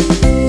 you